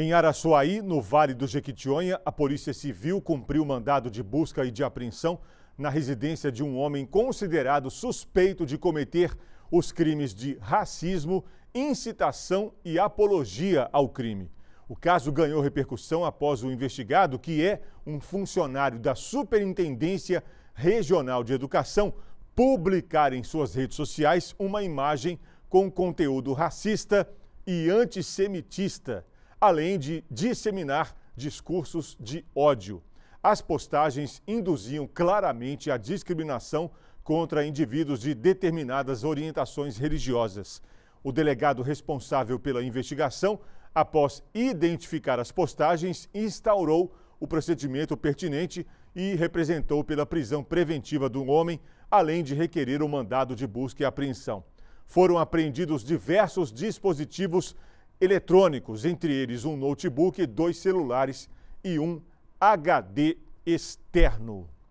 Em Araçuaí, no Vale do Jequitinhonha, a Polícia Civil cumpriu mandado de busca e de apreensão na residência de um homem considerado suspeito de cometer os crimes de racismo, incitação e apologia ao crime. O caso ganhou repercussão após o investigado, que é um funcionário da Superintendência Regional de Educação, publicar em suas redes sociais uma imagem com conteúdo racista e antissemitista além de disseminar discursos de ódio. As postagens induziam claramente a discriminação contra indivíduos de determinadas orientações religiosas. O delegado responsável pela investigação, após identificar as postagens, instaurou o procedimento pertinente e representou pela prisão preventiva do homem, além de requerer o mandado de busca e apreensão. Foram apreendidos diversos dispositivos eletrônicos, entre eles um notebook, dois celulares e um HD externo.